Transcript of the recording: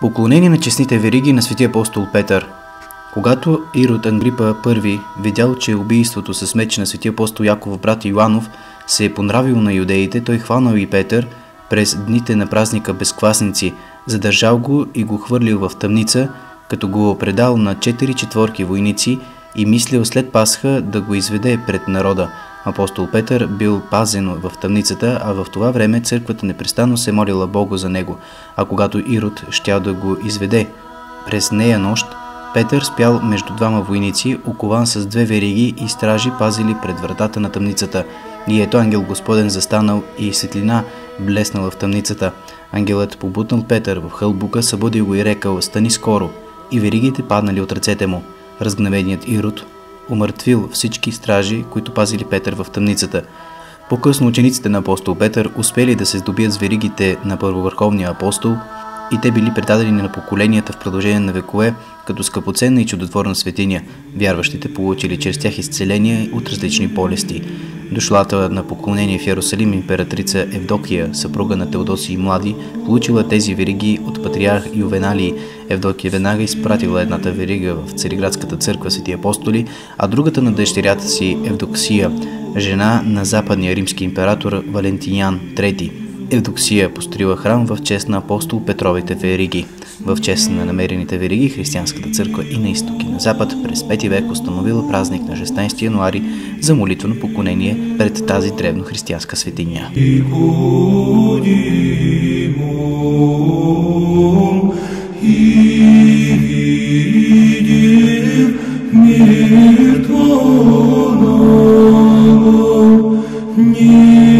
Поклонение на честните вериги на светия апостол Петър. Когато Ирод Ангрипа I видял, че убийството с меч на светия апостол Яков брат Йоанов се е понравило на юдеите, той хванал и Петър през дните на празника Безквасници, задържал го и го хвърлил в тъмница, като го предал на четири четворки войници и мислил след Пасха да го изведе пред народа. Апостол Петър бил пазен в тъмницата, а в това време църквата непрестанно се молила Богу за него, а когато Ирод щял да го изведе през нея нощ, Петър спял между двама войници, окован с две вериги и стражи пазили пред вратата на тъмницата. И ето ангел Господен застанал и светлина блеснала в тъмницата. Ангелът побутнал Петър в хълбука, събудил го и рекал, стани скоро. И веригите паднали от ръцете му. Разгневеният Ирод умъртвил всички стражи, които пазили Петър в тъмницата. По-късно учениците на апостол Петър успели да се здобият с веригите на първовърховния апостол и те били предадени на поколенията в продължение на векове като скъпоценна и чудотворна светиня. Вярващите получили чрез тях изцеления от различни болести. Дошлата на поклонение в Ярусалим императрица Евдокия, съпруга на Теодоси и Млади, получила тези вериги от патриарх Ювеналий. Евдокия веднага изпратила едната верига в Цариградската църква Свети Апостоли, а другата на дъщерята си Евдоксия, жена на западния римски император Валентинян III. Евдоксия построила храм в чест на апостол Петровите вериги. В чест на намерените вериги християнската църква и на изток и на запад през 5 век установила празник на 16 януари за молитвено поклонение пред тази древно християнска светиня. Милосердный,